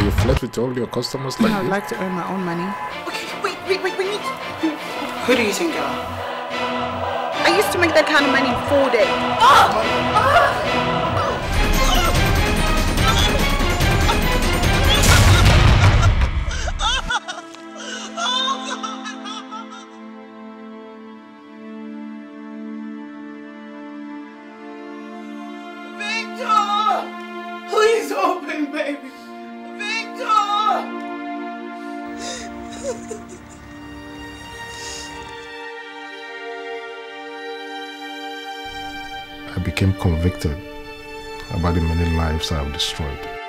flirt with all your customers like I would this? like to earn my own money. Okay, wait, wait, wait, we need. Who do you think you are? I used to make that kind of money in four days. Victor! Please open, baby. I became convicted about the many lives I have destroyed.